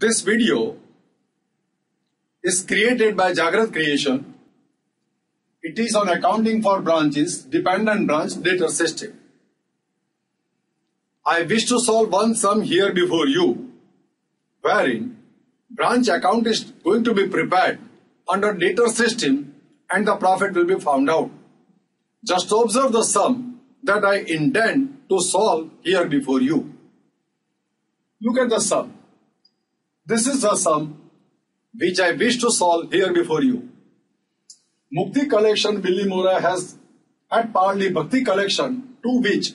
This video is created by Jagrat Creation. It is on accounting for branches, dependent branch debtors system. I wish to solve one sum here before you, wherein branch account is going to be prepared under debtors system and the profit will be found out. Just observe the sum that I intend to solve here before you. Look at the sum. This is the sum which I wish to solve here before you. Mukti collection Bilimora has at Parli Bhakti collection to which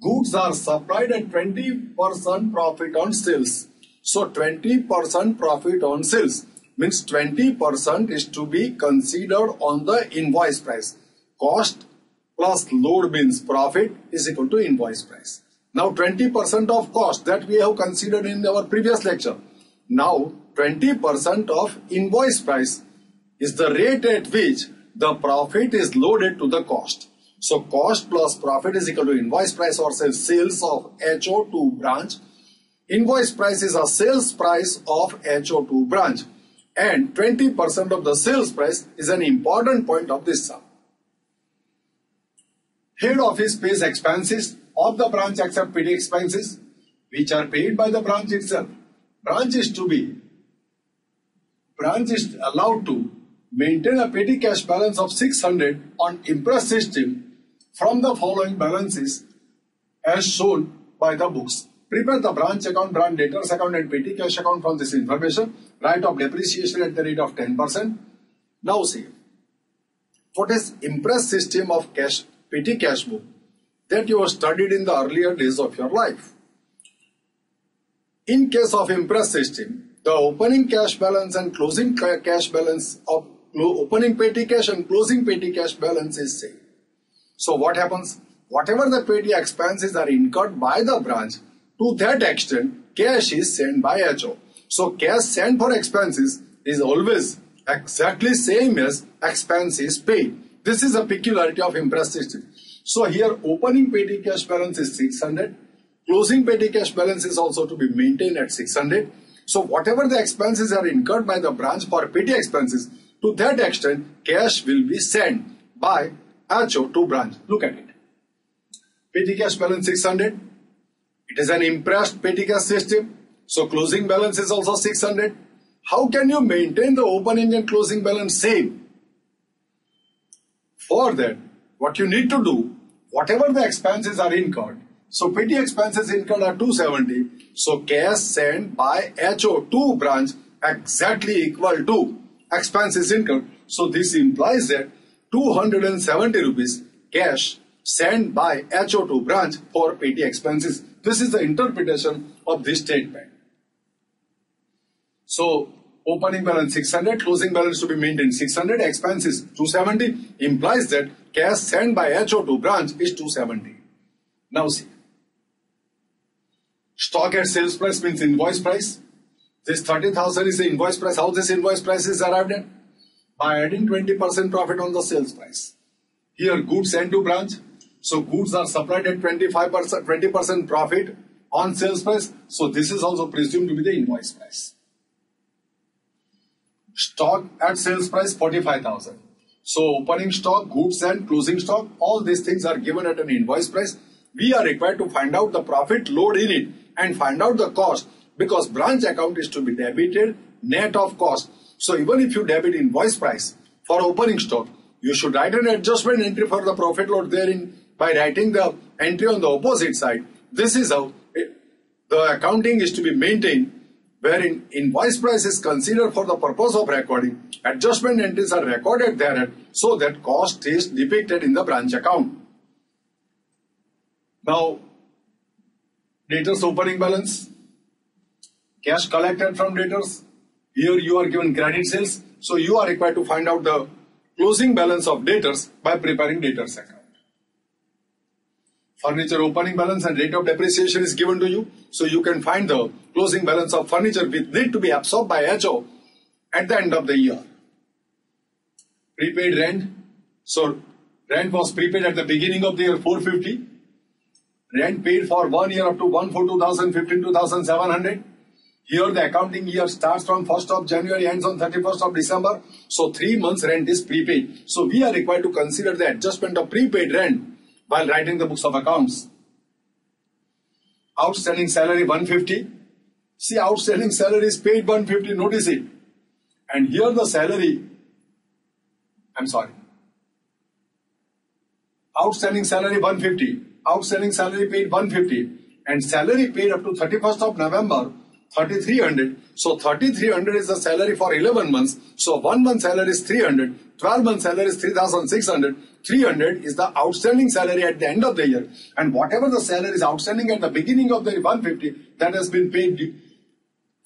goods are supplied at 20% profit on sales. So 20% profit on sales means 20% is to be considered on the invoice price. Cost plus load means profit is equal to invoice price. Now 20% of cost that we have considered in our previous lecture. Now 20% of invoice price is the rate at which the profit is loaded to the cost. So cost plus profit is equal to invoice price or sales of HO2 branch. Invoice price is a sales price of HO2 branch and 20% of the sales price is an important point of this sum. Head office pays expenses of the branch except petty expenses which are paid by the branch itself. Branch is to be branch is allowed to maintain a petty cash balance of 600 on Imprest system from the following balances as shown by the books. Prepare the branch account, branch debtors account and petty cash account from this information. Write off depreciation at the rate of 10%. Now see, what is Imprest system of cash, petty cash book that you have studied in the earlier days of your life. In case of Imprest system, the opening cash balance and closing cash balance of opening petty cash and closing petty cash balance is same. So what happens? Whatever the petty expenses are incurred by the branch, to that extent, cash is sent by HO. So cash sent for expenses is always exactly same as expenses paid. This is a peculiarity of Imprest system. So here opening petty cash balance is 600. Closing petty cash balance is also to be maintained at 600. So whatever the expenses are incurred by the branch for petty expenses, to that extent, cash will be sent by HO to branch. Look at it. Petty cash balance 600. It is an impressed petty cash system. So closing balance is also 600. How can you maintain the opening and closing balance same? For that, what you need to do, whatever the expenses are incurred, so petty expenses incurred are 270. So cash sent by HO to branch exactly equal to expenses incurred. So this implies that 270 rupees cash sent by HO to branch for petty expenses. This is the interpretation of this statement. So opening balance 600, closing balance to be maintained 600, expenses 270 implies that cash sent by HO to branch is 270. Now see. Stock at sales price means invoice price. This 30,000 is the invoice price. How this invoice price is arrived at? By adding 20% profit on the sales price. Here goods sent to branch. So goods are supplied at 25%, 20% profit on sales price. So this is also presumed to be the invoice price. Stock at sales price 45,000. So opening stock, goods and closing stock, all these things are given at an invoice price. We are required to find out the profit load in it and find out the cost because branch account is to be debited net of cost. So even if you debit invoice price for opening stock, you should write an adjustment entry for the profit load therein by writing the entry on the opposite side. This is how it, the accounting is to be maintained wherein invoice price is considered for the purpose of recording. Adjustment entries are recorded therein so that cost is depicted in the branch account. Now, debtors opening balance, cash collected from debtors. Here you are given credit sales. So you are required to find out the closing balance of debtors by preparing debtors account. Furniture opening balance and rate of depreciation is given to you. So you can find the closing balance of furniture which need to be absorbed by HO at the end of the year. Prepaid rent. So rent was prepaid at the beginning of the year 450 rent paid for one year up to 1 for 2015 2700 Here the accounting year starts from 1st of January, ends on 31st of December. So three months rent is prepaid. So we are required to consider the adjustment of prepaid rent while writing the books of accounts. Outstanding salary 150. See, outstanding salary is paid 150, notice it. And here the salary, I'm sorry. Outstanding salary 150. Outstanding salary paid 150. And salary paid up to 31st of November 3300. So 3300 is the salary for 11 months. So one month salary is 300. 12 month salary is 3600. 300 is the outstanding salary at the end of the year. And whatever the salary is outstanding at the beginning of the 150, that has been paid.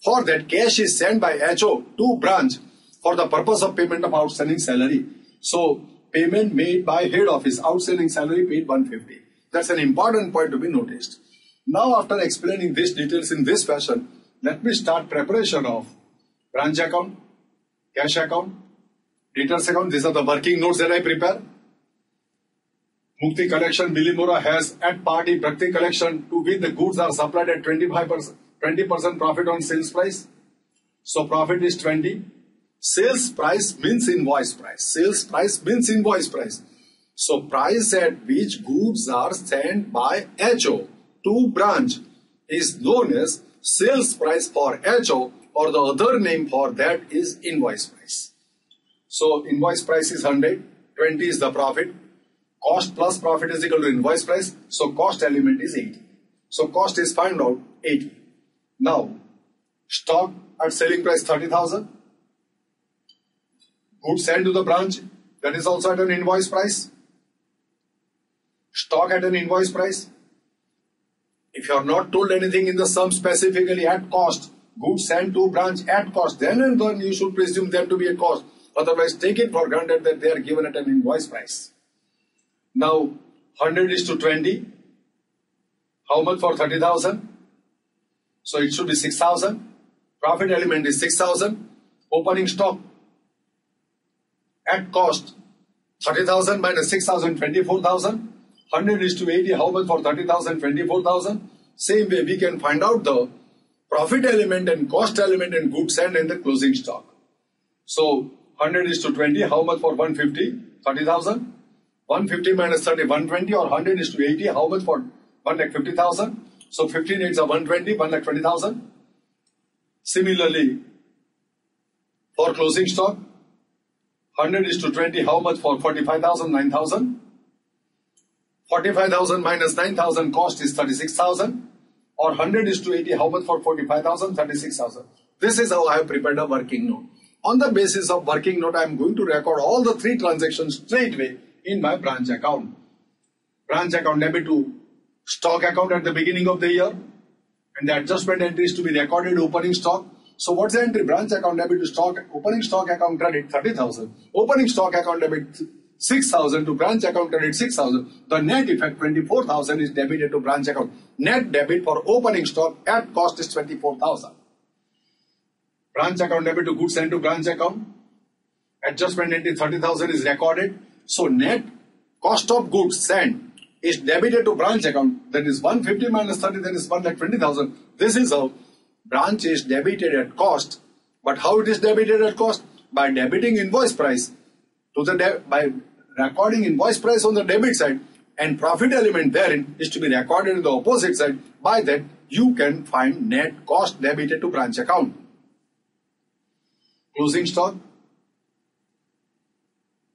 For that, cash is sent by HO to branch for the purpose of payment of outstanding salary. So payment made by head office, outstanding salary paid 150. That's an important point to be noticed. Now after explaining these details in this fashion, let me start preparation of branch account, cash account, debtors account. These are the working notes that I prepare. Mukti collection, Bilimora has at party Bhakti collection to which the goods are supplied at 25%, 20% profit on sales price. So profit is 20. Sales price means invoice price. Sales price means invoice price. So price at which goods are sent by HO to branch is known as sales price for HO or the other name for that is invoice price. So invoice price is 100, 20 is the profit. Cost plus profit is equal to invoice price. So cost element is 80. So cost is found out 80. Now stock at selling price 30,000. Goods sent to the branch that is also at an invoice price. Stock at an invoice price. If you are not told anything in the sum specifically at cost, goods sent to branch at cost, then and then you should presume them to be at cost. Otherwise, take it for granted that they are given at an invoice price. Now, 100 is to 20. How much for 30,000? So it should be 6,000. Profit element is 6,000. Opening stock at cost 30,000 minus 6,000, 24,000. 100 is to 80, how much for 30,000, 24,000? Same way we can find out the profit element and cost element and goods and in the closing stock. So 100 is to 20, how much for 150? 30,000. 150 minus 30, 120 or 100 is to 80, how much for 1 lakh 50,000? So 15 is a 120, 1 lakh 20,000. Similarly, for closing stock, 100 is to 20, how much for 45,000, 9,000? 45,000 minus 9,000 cost is 36,000 or 100 is to 80 how much for 45,000 36,000 this is how I have prepared a working note. On the basis of working note I am going to record all the three transactions straight away in my branch account. Branch account debit to stock account at the beginning of the year. And the adjustment entry is to be recorded opening stock. So what's the entry? Branch account debit to stock opening stock account credit 30,000 opening stock account debit 6,000 to branch account credit 6,000. The net effect 24,000 is debited to branch account. Net debit for opening stock at cost is 24,000. Branch account debit to goods sent to branch account. Adjustment entry 30,000 is recorded. So net cost of goods sent is debited to branch account. That is 150 minus 30, that is 1 lakh 20,000. This is how branch is debited at cost. But how it is debited at cost? By debiting invoice price to the by recording invoice price on the debit side and profit element therein is to be recorded in the opposite side. By that, you can find net cost debited to branch account. Closing stock.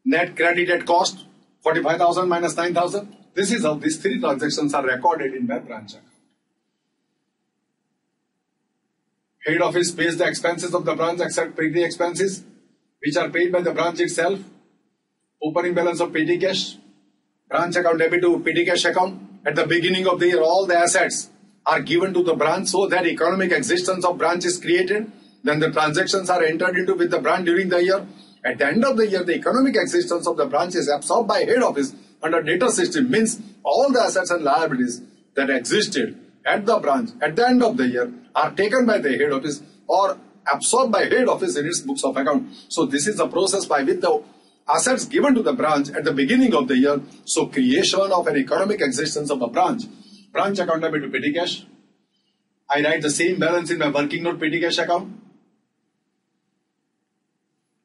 Net credit at cost 45,000 minus 9,000. This is how these three transactions are recorded in my branch account. Head office pays the expenses of the branch except petty expenses which are paid by the branch itself opening balance of petty cash, branch account debit to petty cash account. At the beginning of the year, all the assets are given to the branch so that economic existence of branch is created. Then the transactions are entered into with the branch during the year. At the end of the year, the economic existence of the branch is absorbed by head office under debtors system means all the assets and liabilities that existed at the branch at the end of the year are taken by the head office or absorbed by head office in its books of account. So this is the process by which the assets given to the branch at the beginning of the year. So creation of an economic existence of a branch. Branch account debit to petty cash. I write the same balance in my working note petty cash account.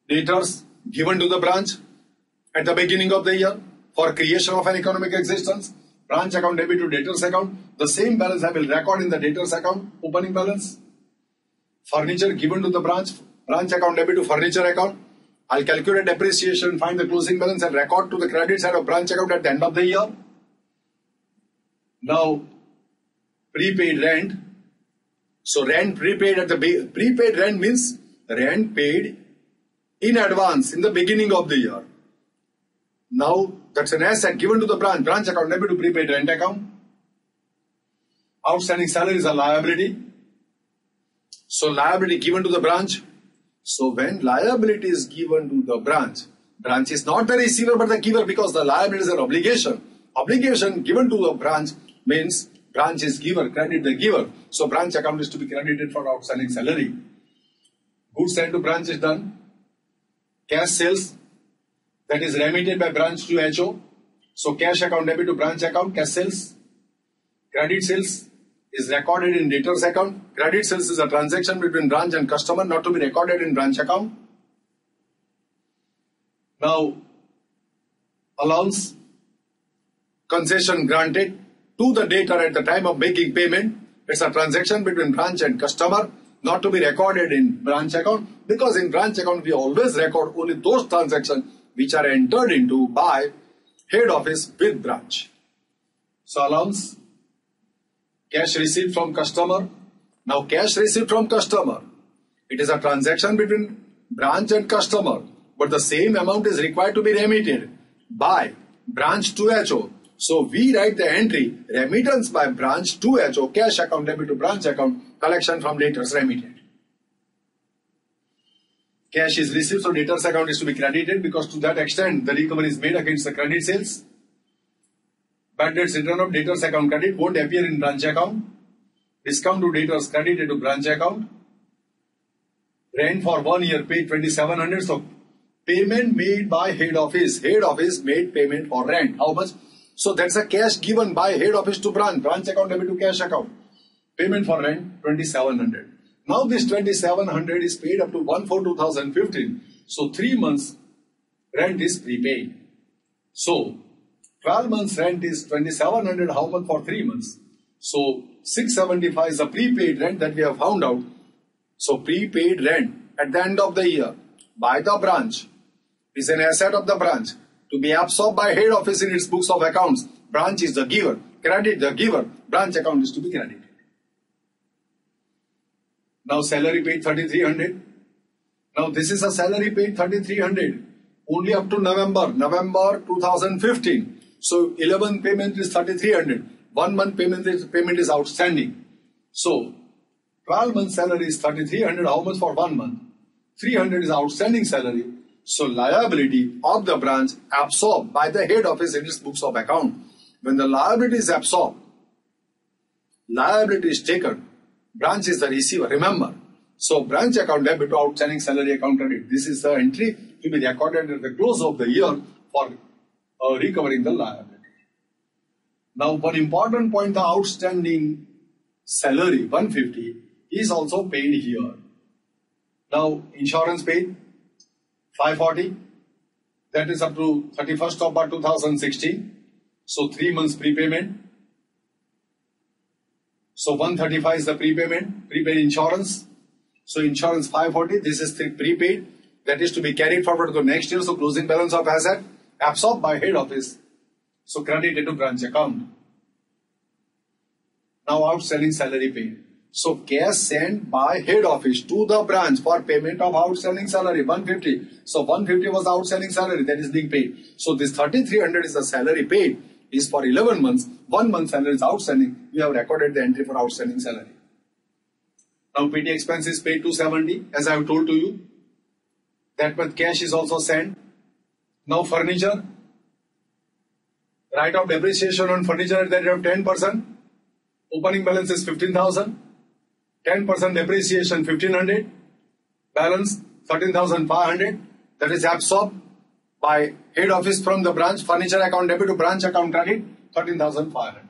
Debtors given to the branch at the beginning of the year for creation of an economic existence. Branch account debit to debtors account. The same balance I will record in the debtors account, opening balance. Furniture given to the branch, branch account debit to furniture account. I'll calculate depreciation, find the closing balance and record to the credit side of branch account at the end of the year. Now, prepaid rent. So rent prepaid at the prepaid rent means rent paid in advance in the beginning of the year. Now that's an asset given to the branch. Branch account debit to prepaid rent account. Outstanding salary is a liability. So liability given to the branch. So when liability is given to the branch, branch is not the receiver but the giver because the liability is an obligation. Obligation given to the branch means branch is giver, credit the giver. So branch account is to be credited for outstanding salary. Goods sent to branch is done. Cash sales that is remitted by branch to HO. So cash account debit to branch account, cash sales. Credit sales is recorded in debtors account. Credit sales is a transaction between branch and customer not to be recorded in branch account. Now, allowance, concession granted to the debtor at the time of making payment. It's a transaction between branch and customer not to be recorded in branch account because in branch account we always record only those transactions which are entered into by head office with branch. So allowance, cash received from customer. Now cash received from customer. It is a transaction between branch and customer, but the same amount is required to be remitted by branch to HO. So we write the entry remittance by branch to HO, cash account debit to branch account, collection from debtors remitted. Cash is received, so debtors account is to be credited because to that extent the recovery is made against the credit sales. Bad debts return of debtors account credit won't appear in branch account. Discount to debtors credit to branch account. Rent for one year paid 2700 so payment made by head office. Head office made payment for rent. How much? So that's a cash given by head office to branch. Branch account debit to cash account. Payment for rent 2700. Now this 2700 is paid up to 1 for 2015. So 3 months rent is prepaid. So 12 months rent is 2700 how much for 3 months? So 675 is the prepaid rent that we have found out. So prepaid rent at the end of the year by the branch is an asset of the branch to be absorbed by head office in its books of accounts. Branch is the giver, credit the giver, branch account is to be credited. Now salary paid 3300. Now this is a salary paid 3300 only up to November, November 2015. So 11 payment is 3300. One month payment is, payment is outstanding. So 12 month salary is 3300. How much for one month? 300 is outstanding salary. So liability of the branch absorbed by the head office in its books of account. When the liability is absorbed, liability is taken Branch is the receiver. Remember. So branch account debit to outstanding salary account credit. This is the entry to be recorded at the close of the year for recovering the liability. Now one important point, the outstanding salary 150 is also paid here. Now insurance paid 540 that is up to 31st of March 2016. So three months prepayment so 135 is the prepayment, prepaid insurance. So insurance 540, this is prepaid that is to be carried forward to the next year. So closing balance of asset absorbed by head office. So credited to branch account. Now outstanding salary paid. So cash sent by head office to the branch for payment of outstanding salary 150. So 150 was the outstanding salary that is being paid. So this 3300 is the salary paid is for 11 months, one month salary is outstanding, we have recorded the entry for outstanding salary. Now PT expense is paid 270 as I have told to you. That much cash is also sent. Now furniture, write off depreciation on furniture at the rate of 10%. Opening balance is 15,000. 10% depreciation 1500. Balance 13,500. That is absorbed by head office from the branch, furniture account debit to branch account credit, 13,500.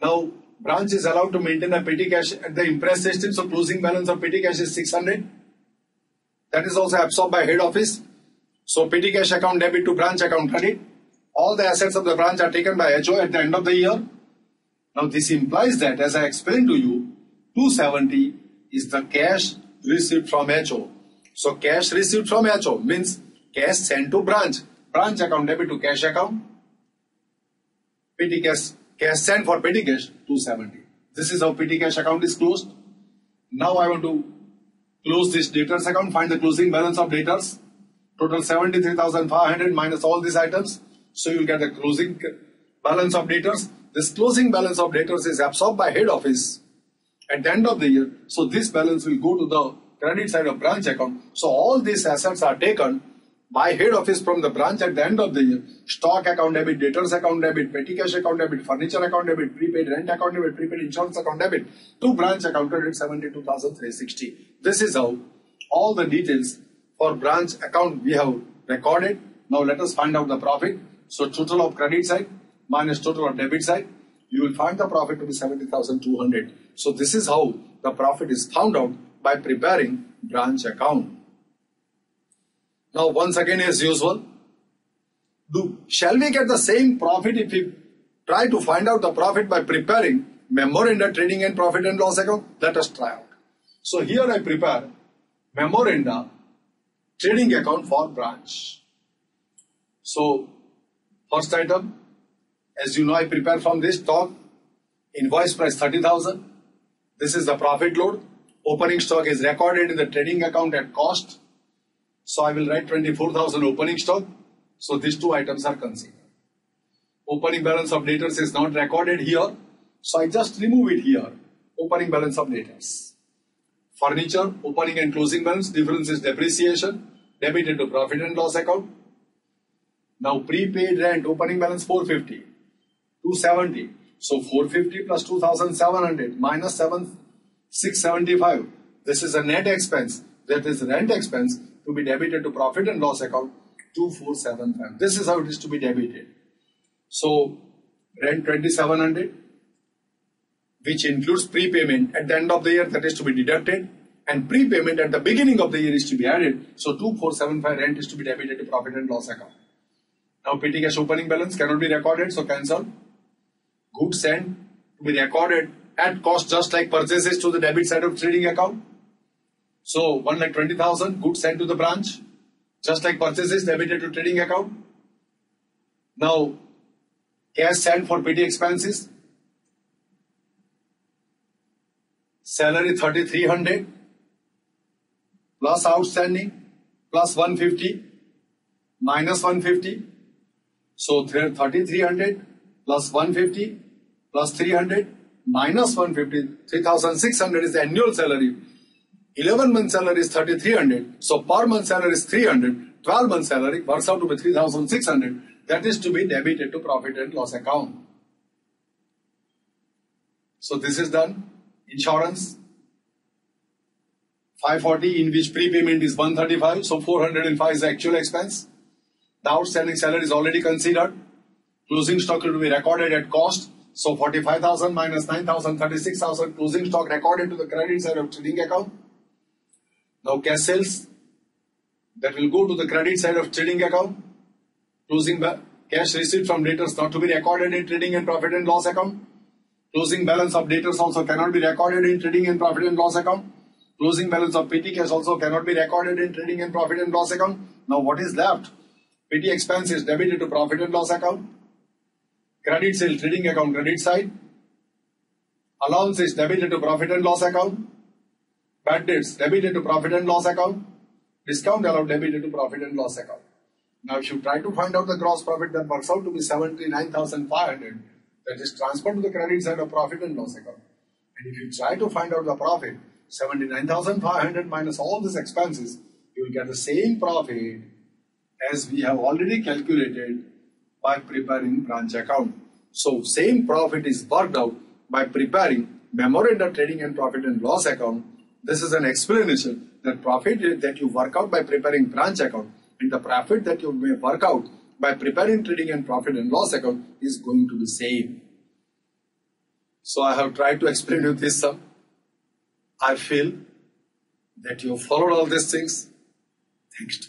Now, branch is allowed to maintain a petty cash at the imprest system. So closing balance of petty cash is 600. That is also absorbed by head office. So petty cash account debit to branch account credit. All the assets of the branch are taken by HO at the end of the year. Now this implies that as I explained to you, 270 is the cash received from HO. So cash received from HO means cash sent to branch. Branch account debit to cash account. Petty cash, cash sent for petty cash 270. This is how petty cash account is closed. Now I want to close this debtors account, find the closing balance of debtors. Total 73,500 minus all these items. So you'll get the closing balance of debtors. This closing balance of debtors is absorbed by head office at the end of the year. So this balance will go to the credit side of branch account. So all these assets are taken by head office from the branch at the end of the year. Stock account debit, debtors account debit, petty cash account debit, furniture account debit, prepaid rent account debit, prepaid insurance account debit to branch account credit 72,360. This is how all the details for branch account we have recorded. Now let us find out the profit. So total of credit side minus total of debit side, you will find the profit to be 70,200. So this is how the profit is found out by preparing branch account. Now once again as usual, do shall we get the same profit if we try to find out the profit by preparing memoranda trading and profit and loss account? Let us try out. So here I prepare memoranda trading account for branch. So first item, as you know, I prepare from this stock invoice price 30,000. This is the profit load. Opening stock is recorded in the trading account at cost. So I will write 24,000 opening stock. So these two items are considered. Opening balance of debtors is not recorded here. So I just remove it here. Opening balance of debtors. Furniture, opening and closing balance, difference is depreciation, debited to profit and loss account. Now prepaid rent, opening balance 450, 270. So 450 plus 2700 minus 7, 675. This is a net expense. That is rent expense to be debited to profit and loss account 2475. This is how it is to be debited. So rent 2700 which includes prepayment at the end of the year that is to be deducted and prepayment at the beginning of the year is to be added. So 2475 rent is to be debited to profit and loss account. Now petty cash opening balance cannot be recorded so cancel. Goods sent to be recorded at cost just like purchases to the debit side of trading account. So 1 like 20,000 goods sent to the branch just like purchases debited to trading account. Now cash sent for petty expenses salary 3300 plus outstanding plus 150 minus 150 so 3300 plus 150 plus 300 minus 150 3600 is the annual salary. 11 month salary is 3300 so per month salary is 300 12 month salary works out to be 3600 that is to be debited to profit and loss account. So this is done. Insurance 540 in which prepayment is 135 so 405 is actual expense. The outstanding salary is already considered. Closing stock will be recorded at cost so 45000 minus 9000 36000 closing stock recorded to the credit side of trading account. Now cash sales that will go to the credit side of trading account. Closing cash received from debtors not to be recorded in trading and profit and loss account. Closing balance of debtors also cannot be recorded in trading and profit and loss account. Closing balance of petty cash also cannot be recorded in trading and profit and loss account. Now what is left? Petty expense is debited to profit and loss account. Credit sale trading account credit side. Allowance is debited to profit and loss account. Bad debts debited to profit and loss account. Discount allowed debited to profit and loss account. Now if you try to find out the gross profit that works out to be 79,500 that is transferred to the credit side of profit and loss account. And if you try to find out the profit, 79,500 minus all these expenses, you will get the same profit as we have already calculated by preparing branch account. So same profit is worked out by preparing memoranda trading and profit and loss account. This is an explanation that profit that you work out by preparing branch account and the profit that you may work out by preparing trading and profit and loss account is going to be same. So I have tried to explain you this sum. I feel that you followed all these things. Thanks.